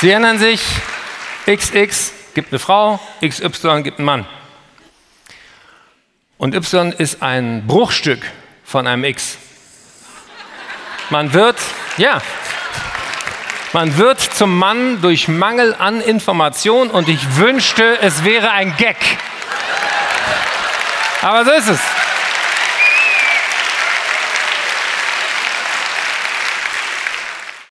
Sie erinnern sich, XX gibt eine Frau, XY gibt einen Mann. Und Y ist ein Bruchstück von einem X. Man wird, ja, man wird zum Mann durch Mangel an Information und ich wünschte, es wäre ein Gag. Aber so ist es.